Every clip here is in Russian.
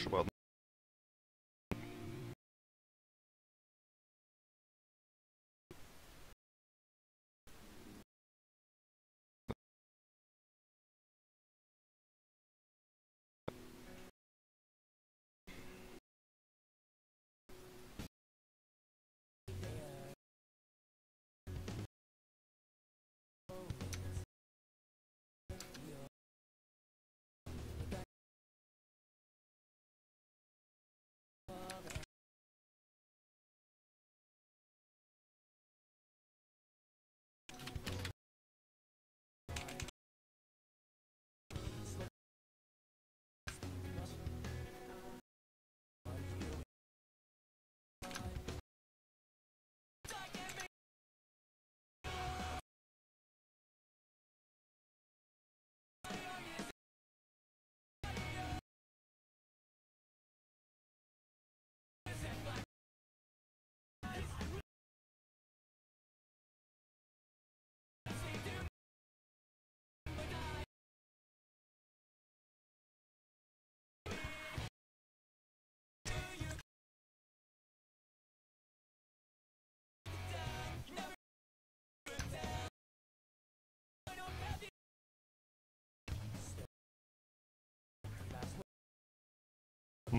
much about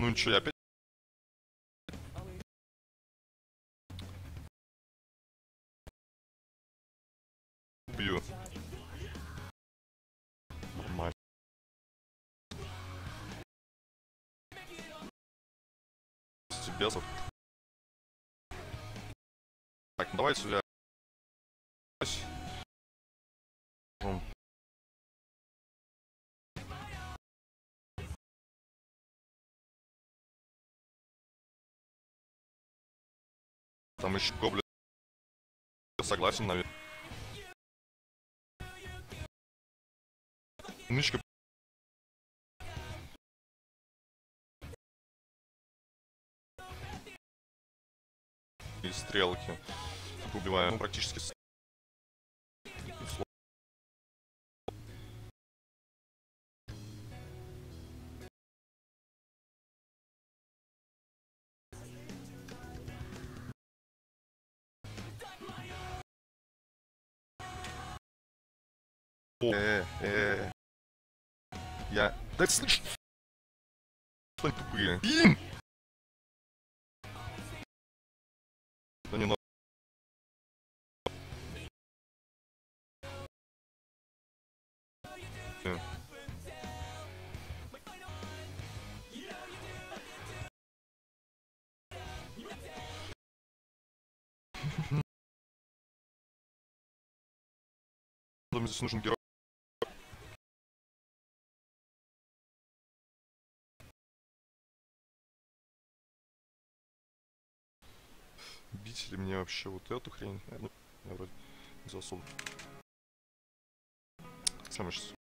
Ну ничего, я опять... Бью. Нормально. Бесов. Так, ну давайте я... Там еще гоблин. Согласен, наверное. Нычка. И стрелки. Убиваем ну, практически с- Э, э. Я... Да слышь... Они тупые? Им! Да не надо. Э. Нужен герой. Бить ли мне вообще вот эту хрень? Ну, я вроде засунул. Сам сейчас.